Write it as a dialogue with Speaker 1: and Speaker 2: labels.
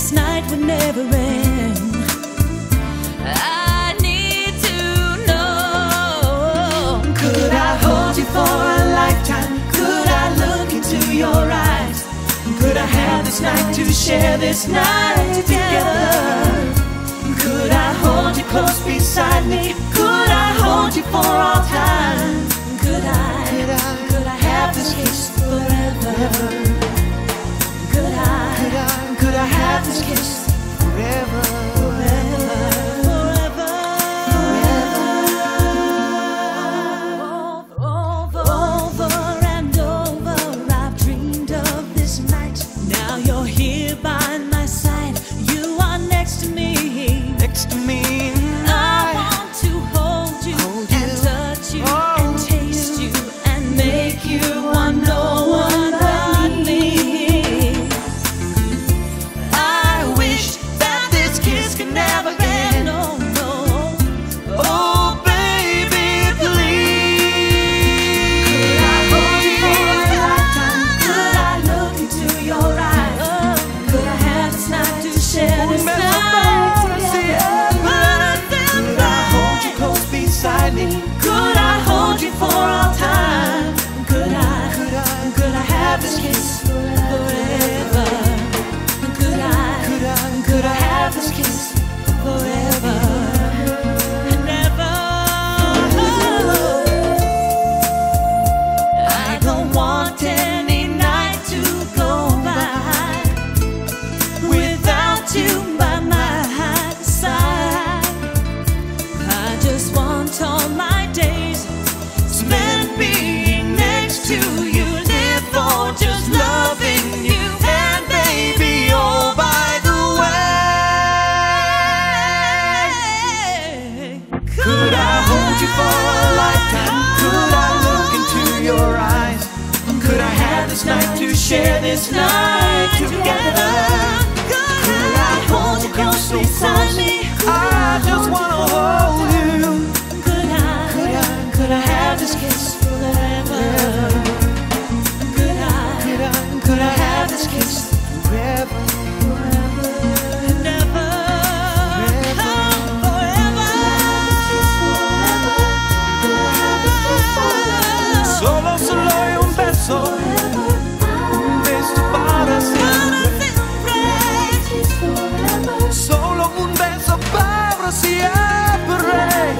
Speaker 1: this night would never end. I need to know.
Speaker 2: Could I hold you for a lifetime? Could I look into your eyes? Could I have this night to share this night together? Could I hold you close beside me?
Speaker 1: lover's kiss forever.
Speaker 2: this
Speaker 1: night to share this night together.